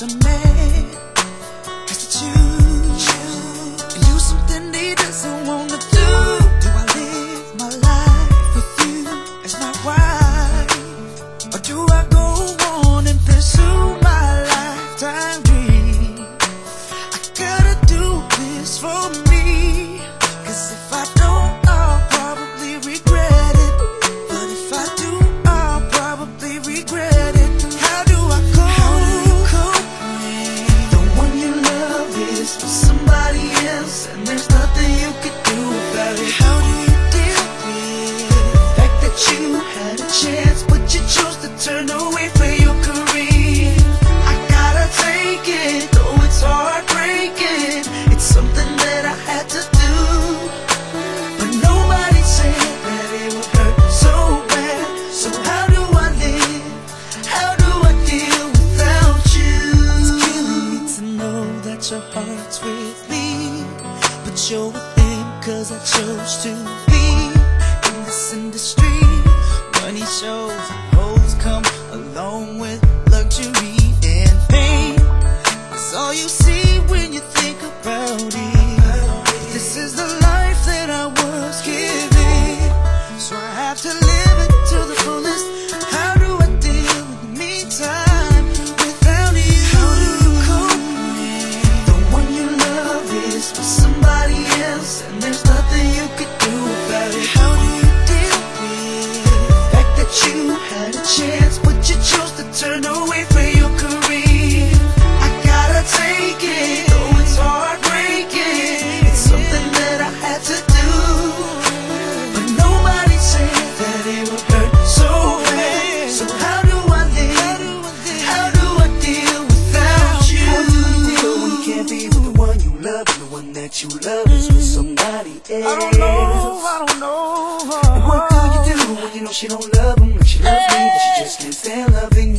to make show with them Cause I chose to be in this industry. Money shows and hoes come along with luxury and fame. That's all you see when you think about it. This is the life that I was given. So I have to live it to the fullest. How do I deal with me time without you? How you cope? With the one you love Christmas. you love is with somebody else. I don't know, I don't know. And what uh-huh. could you do when you know she don't love him? Like she loves me, but she just can't stand loving